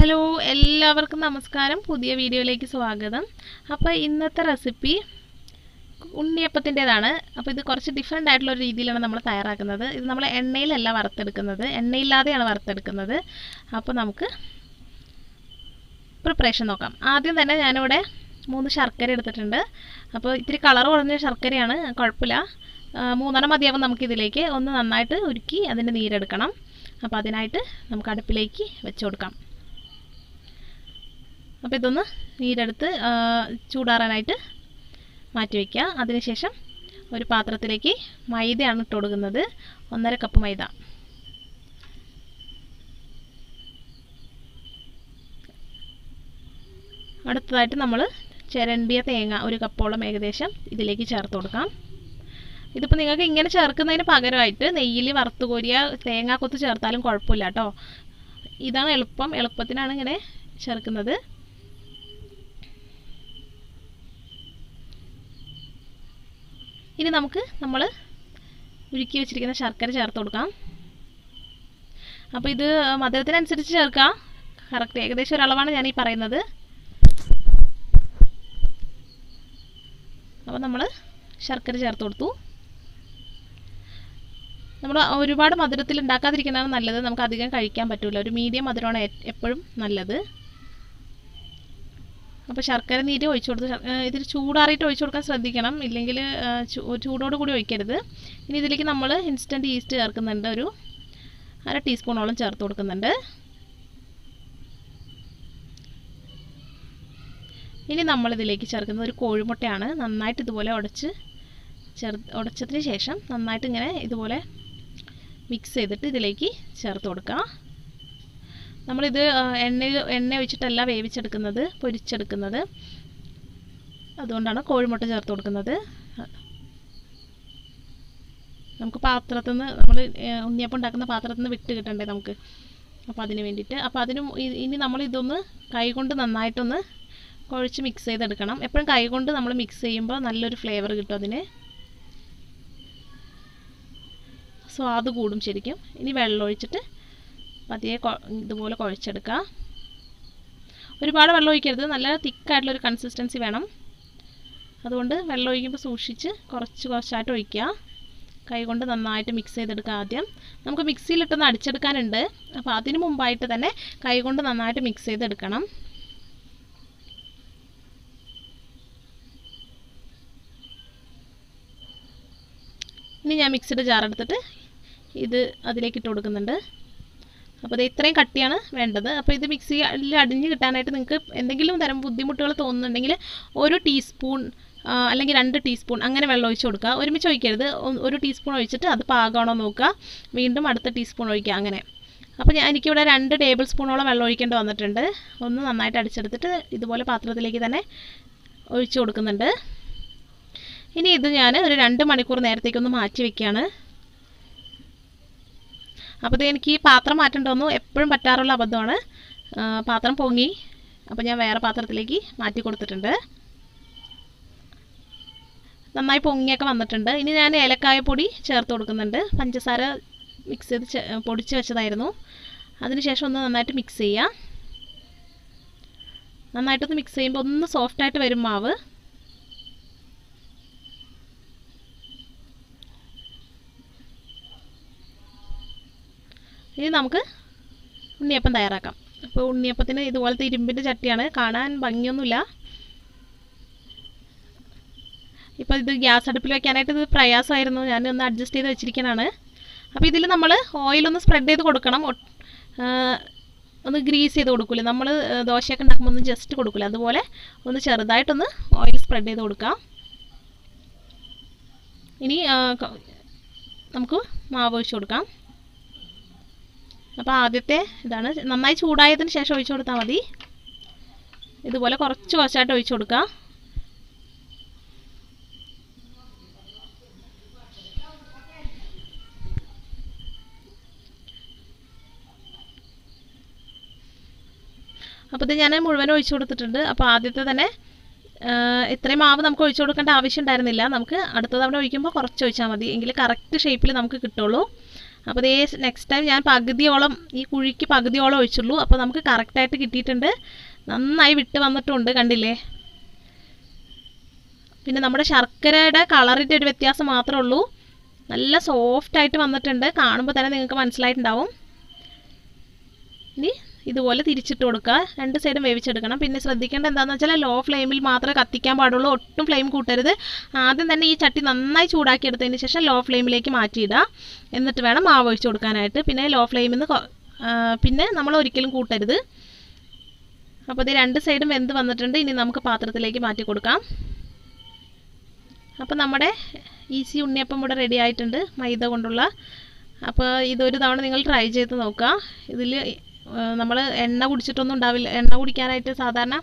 Hello എല്ലാവർക്കും നമസ്കാരം. പുതിയ വീഡിയോയിലേക്ക് സ്വാഗതം. അപ്പോൾ ഇന്നത്തെ റെസിപ്പി ഉണ്ണിയപ്പത്തിന്റെതാണ്. അപ്പോൾ ഇത് കുറച്ച് ഡിഫറെന്റ് ആയിട്ടുള്ള ഒരു രീതിയിലാണ് നമ്മൾ തയ്യാറാക്കുന്നത്. ഇത് നമ്മൾ എണ്ണയിലല്ല വറുത്തെടുക്കുന്നത്. എണ്ണയില്ലാതെയാണ് വറുത്തെടുക്കുന്നത്. അപ്പോൾ നമുക്ക് പ്രിപ്പറേഷൻ നോക്കാം. ആദ്യം തന്നെ ഞാനിവിടെ മൂന്ന് ശർക്കര എടുത്തിട്ടുണ്ട്. അപ്പോൾ ഇത്തിരി കളർ കുറഞ്ഞ ശർക്കരയാണ്. കുഴപ്പമില്ല. മൂന്നെണ്ണം മതിയാവും നമുക്കിതിലേക്ക്. ഒന്ന് നന്നായിട്ട് ഉരുക്കി അതിന്റെ നീരെടുക്കണം. അപ്പോൾ അതിനായിട്ട് നമുക്ക് അടുപ്പിലേക്ക് വെച്ച് കൊടുക്കാം. അപ്പോൾ ഇതൊന്ന് നീരെടുത്ത് ചൂടാറാനായിട്ട് മാറ്റി വയ്ക്കുക അതിനുശേഷം ഒരു പാത്രത്തിലേക്ക് മൈദയാണ് ഇട്ട് കൊടുക്കുന്നത്. ഒന്നര കപ്പ് മൈദ. അടുത്തതായിട്ട് നമ്മൾ ചിരണ്ടിയ തേങ്ങ ഒരു കപ്പോളം ഏകദേശം ഇതിലേക്ക് ചേർത്ത് കൊടുക്കാം. ഇതിപ്പോൾ നിങ്ങൾക്ക് ഇങ്ങനെ ചേർക്കുന്നതിന് പകരമായിട്ട് നെയ്യിൽ വറുത്ത് കോരിയ തേങ്ങാക്കൊത്ത് ചേർത്താലും കുഴപ്പമില്ല കേട്ടോ. ഇതാണ് എളുപ്പം. എളുപ്പത്തിനാണ് ഇങ്ങനെ ചേർക്കുന്നത്. ഇനി നമുക്ക് നമ്മൾ ഉരുക്കി വെച്ചിരിക്കുന്ന ശർക്കര ചേർത്ത് കൊടുക്കാം. അപ്പോൾ ഇത് മധുരത്തിനനുസരിച്ച് ചേർക്കാം. കറക്റ്റ് ഏകദേശം ഒരളവാണ് ഈ പറയുന്നത്. അപ്പോൾ നമ്മൾ ശർക്കര ചേർത്ത് കൊടുത്തു. നമ്മൾ ഒരുപാട് മധുരത്തിൽ ഉണ്ടാക്കാതിരിക്കുന്നതാണ് നല്ലത്. നമുക്ക് അധികം കഴിക്കാൻ പറ്റില്ല ഒരു മീഡിയം മധുരമാണ് എപ്പോഴും നല്ലത്. അപ്പോൾ ശർക്കര നീര് ഒഴിച്ചു കൊടുത്ത് ഇതിൽ ചൂടാറിയിട്ട് ഒഴിച്ചു കൊടുക്കാൻ ശ്രദ്ധിക്കണം. ഇല്ലെങ്കിൽ ചൂടോട് കൂടി ഒഴിക്കരുത്. ഇനി ഇതിലേക്ക് നമ്മൾ ഇൻസ്റ്റന്റ് ഈസ്റ്റ് ചേർക്കുന്നുണ്ട്. ഒരു അര ടീസ്പൂണോളം ചേർത്ത് കൊടുക്കുന്നുണ്ട്. ഇനി നമ്മളിതിലേക്ക് ചേർക്കുന്നത് ഒരു കോഴിമുട്ടയാണ്. നന്നായിട്ട് ഇതുപോലെ ഉടച്ച് ചേർ ഉടച്ചതിന് ശേഷം നന്നായിട്ട് ഇങ്ങനെ ഇതുപോലെ മിക്സ് ചെയ്തിട്ട് ഇതിലേക്ക് ചേർത്ത് കൊടുക്കുക നമ്മളിത് എണ്ണയിൽ എണ്ണ ഒഴിച്ചിട്ടല്ല വേവിച്ചെടുക്കുന്നത് പൊരിച്ചെടുക്കുന്നത്. അതുകൊണ്ടാണ് കോഴിമുട്ട ചേർത്ത് കൊടുക്കുന്നത്. നമുക്ക് പാത്രത്തിൽ നിന്ന് നമ്മൾ ഉണ്ണിയപ്പം ഉണ്ടാക്കുന്ന പാത്രത്തിൽ നിന്ന് വിട്ട് കിട്ടണ്ടേ നമുക്ക്? അപ്പോൾ അതിന് വേണ്ടിയിട്ട്. അപ്പോൾ അതിന് ഇനി നമ്മൾ ഇതൊന്ന് കൈകൊണ്ട് നന്നായിട്ടൊന്ന് കുഴച്ച് മിക്സ് ചെയ്തെടുക്കണം. എപ്പോഴും കൈകൊണ്ട് നമ്മൾ മിക്സ് ചെയ്യുമ്പോൾ നല്ലൊരു ഫ്ലേവർ കിട്ടും അതിന്. സ്വാദ് കൂടും ശരിക്കും. ഇനി വെള്ളം ഒഴിച്ചിട്ട് പതിയെ ഇതുപോലെ കുഴച്ചെടുക്കുക ഒരുപാട് വെള്ളം ഒഴിക്കരുത്. നല്ല തിക്കായിട്ടുള്ളൊരു കൺസിസ്റ്റൻസി വേണം. അതുകൊണ്ട് വെള്ളം ഒഴിക്കുമ്പോൾ സൂക്ഷിച്ച് കുറച്ച് കുറച്ചായിട്ട് ഒഴിക്കുക കൈകൊണ്ട് നന്നായിട്ട് മിക്സ് ചെയ്തെടുക്കുക ആദ്യം. നമുക്ക് മിക്സിയിലിട്ടൊന്ന് അടിച്ചെടുക്കാനുണ്ട്. അപ്പോൾ അതിന് മുമ്പായിട്ട് തന്നെ കൈകൊണ്ട് നന്നായിട്ട് മിക്സ് ചെയ്തെടുക്കണം. ഇനി ഞാൻ മിക്സിയുടെ ജാർ എടുത്തിട്ട് ഇത് അതിലേക്ക് ഇട്ട് കൊടുക്കുന്നുണ്ട്. അപ്പോൾ ഇത് ഇത്രയും കട്ടിയാണ് വേണ്ടത്. അപ്പോൾ ഇത് മിക്സിയിൽ അടിഞ്ഞ് കിട്ടാനായിട്ട് നിങ്ങൾക്ക് എന്തെങ്കിലും തരം ബുദ്ധിമുട്ടുകൾ തോന്നുന്നുണ്ടെങ്കിൽ ഒരു ടീസ്പൂൺ അല്ലെങ്കിൽ രണ്ട് ടീസ്പൂൺ അങ്ങനെ വെള്ളം ഒഴിച്ച് കൊടുക്കുക. ഒരുമിച്ച് ഒഴിക്കരുത്. ഒരു ടീസ്പൂൺ ഒഴിച്ചിട്ട് അത് പാകമാണോ നോക്കുക. വീണ്ടും അടുത്ത ടീസ്പൂൺ ഒഴിക്കുക അങ്ങനെ. അപ്പോൾ ഞാൻ എനിക്കിവിടെ രണ്ട് ടേബിൾ സ്പൂണോളം വെള്ളം ഒഴിക്കേണ്ടി വന്നിട്ടുണ്ട്. ഒന്ന് നന്നായിട്ട് അടിച്ചെടുത്തിട്ട് ഇതുപോലെ പാത്രത്തിലേക്ക് തന്നെ ഒഴിച്ചു കൊടുക്കുന്നുണ്ട്. ഇനി ഇത് ഞാൻ ഒരു രണ്ട് മണിക്കൂർ നേരത്തേക്കൊന്ന് മാറ്റി വെക്കുകയാണ്. അപ്പോൾ ഇത് എനിക്ക് ഈ പാത്രം മാറ്റേണ്ടതൊന്നു എപ്പോഴും പറ്റാറുള്ള അബദ്ധമാണ്. പാത്രം പൊങ്ങി. അപ്പോൾ ഞാൻ വേറെ പാത്രത്തിലേക്ക് മാറ്റി കൊടുത്തിട്ടുണ്ട്. നന്നായി പൊങ്ങിയൊക്കെ വന്നിട്ടുണ്ട്. ഇനി ഞാൻ ഏലക്കായ പൊടി ചേർത്ത് കൊടുക്കുന്നുണ്ട്. പഞ്ചസാര മിക്സ് ചെയ്ത് പൊടിച്ച് വെച്ചതായിരുന്നു. അതിനുശേഷം ഒന്ന് നന്നായിട്ട് മിക്സ് ചെയ്യുക നന്നായിട്ടൊന്ന് മിക്സ് ചെയ്യുമ്പോൾ ഒന്ന് സോഫ്റ്റായിട്ട് വരും മാവ്. ഇനി നമുക്ക് ഉണ്ണിയപ്പം തയ്യാറാക്കാം. അപ്പോൾ ഉണ്ണിയപ്പത്തിന് ഇതുപോലത്തെ ഇരുമ്പിന്റെ ചട്ടിയാണ്. കാണാൻ ഭംഗിയൊന്നുമില്ല. ഇപ്പോൾ ഇത് ഗ്യാസ് അടുപ്പിൽ വെക്കാനായിട്ട് ഇത് പ്രയാസമായിരുന്നു. ഞാൻ ഒന്ന് അഡ്ജസ്റ്റ് ചെയ്ത് വെച്ചിരിക്കണതാണ് അപ്പോൾ ഇതിൽ നമ്മൾ ഓയിലൊന്ന് സ്പ്രെഡ് ചെയ്ത് കൊടുക്കണം. ഒന്ന് ഗ്രീസ് ചെയ്ത് കൊടുക്കില്ല നമ്മൾ ദോശയൊക്കെ ഉണ്ടാക്കുമ്പോൾ ഒന്ന് ജസ്റ്റ് കൊടുക്കില്ല അതുപോലെ ഒന്ന് ചെറുതായിട്ടൊന്ന് ഓയിൽ സ്പ്രെഡ് ചെയ്ത് കൊടുക്കാം. ഇനി നമുക്ക് മാവ് ഒഴിച്ച് കൊടുക്കാം. അപ്പോൾ ആദ്യത്തെ ഇതാണ്. നന്നായി ചൂടായതിന് ശേഷം ഒഴിച്ചു കൊടുത്താൽ മതി. ഇതുപോലെ കുറച്ച് കുറച്ചായിട്ട് ഒഴിച്ചു കൊടുക്കുക അപ്പോൾ ഇത് ഞാൻ മുഴുവൻ ഒഴിച്ചു കൊടുത്തിട്ടുണ്ട്. അപ്പോൾ ആദ്യത്തെ തന്നെ ഇത്രയും മാവ് നമുക്ക് ഒഴിച്ചു കൊടുക്കേണ്ട ആവശ്യം ഉണ്ടായിരുന്നില്ല. നമുക്ക് അടുത്ത തവണ ഒഴിക്കുമ്പോൾ കുറച്ച് ഒഴിച്ചാൽ മതി. എങ്കിൽ കറക്റ്റ് ഷേപ്പിൽ നമുക്ക് കിട്ടുള്ളൂ. അപ്പോൾ ഇതേ നെക്സ്റ്റ് ടൈം ഞാൻ പകുതിയോളം ഈ കുഴിക്ക് പകുതിയോളം ഒഴിച്ചുള്ളൂ. അപ്പോൾ നമുക്ക് കറക്റ്റായിട്ട് കിട്ടിയിട്ടുണ്ട്. നന്നായി വിട്ട് വന്നിട്ടുണ്ട് കണ്ടില്ലേ? പിന്നെ നമ്മുടെ ശർക്കരയുടെ കളറിന്റെ ഒരു വ്യത്യാസം മാത്രമേ ഉള്ളൂ. നല്ല സോഫ്റ്റ് ആയിട്ട് വന്നിട്ടുണ്ട്. കാണുമ്പോൾ തന്നെ നിങ്ങൾക്ക് മനസ്സിലായിട്ടുണ്ടാവും. ഇനി ഇതുപോലെ തിരിച്ചിട്ട് കൊടുക്കുക. രണ്ട് സൈഡും വേവിച്ചെടുക്കണം. പിന്നെ ശ്രദ്ധിക്കേണ്ട എന്താണെന്ന് വെച്ചാൽ ലോ ഫ്ലെയിമിൽ മാത്രമേ കത്തിക്കാൻ പാടുള്ളൂ. ഒട്ടും ഫ്ലെയിം കൂട്ടരുത്. ആദ്യം തന്നെ ഈ ചട്ടി നന്നായി ചൂടാക്കി എടുത്തതിന് ശേഷം ലോ ഫ്ലെയിമിലേക്ക് മാറ്റിയിടുക. എന്നിട്ട് വേണം മാവ് ഒഴിച്ചു കൊടുക്കാനായിട്ട്. പിന്നെ ലോ ഫ്ലെയിമിൽ നിന്ന് പിന്നെ നമ്മൾ ഒരിക്കലും കൂട്ടരുത്. അപ്പോൾ ഇത് രണ്ട് സൈഡും വെന്ത് വന്നിട്ടുണ്ട്. ഇനി നമുക്ക് പാത്രത്തിലേക്ക് മാറ്റി കൊടുക്കാം. അപ്പോൾ നമ്മുടെ ഈസി ഉണ്ണിയപ്പം ഇവിടെ റെഡി ആയിട്ടുണ്ട്. മൈദ കൊണ്ടുള്ള. അപ്പോൾ ഇതൊരു തവണ നിങ്ങൾ ട്രൈ ചെയ്ത് നോക്കുക. ഇതിൽ നമ്മൾ എണ്ണ കുടിച്ചിട്ടൊന്നും ഉണ്ടാവില്ല എണ്ണ കുടിക്കാനായിട്ട് സാധാരണ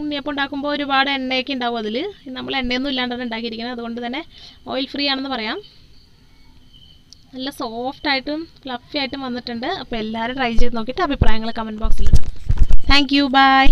ഉണ്ണിയപ്പം ഉണ്ടാക്കുമ്പോൾ ഒരുപാട് എണ്ണയൊക്കെ ഉണ്ടാവും അതിൽ നമ്മൾ എണ്ണയൊന്നും ഇല്ലാണ്ടാണ് ഉണ്ടാക്കിയിരിക്കുന്നത്. അതുകൊണ്ട് തന്നെ ഓയിൽ ഫ്രീ ആണെന്ന് പറയാം. നല്ല സോഫ്റ്റ് ആയിട്ടും ഫ്ലഫി ആയിട്ടും വന്നിട്ടുണ്ട്. അപ്പോൾ എല്ലാവരും ട്രൈ ചെയ്ത് നോക്കിയിട്ട് അഭിപ്രായങ്ങൾ കമന്റ് ബോക്സിൽ താങ്ക് യു ബൈ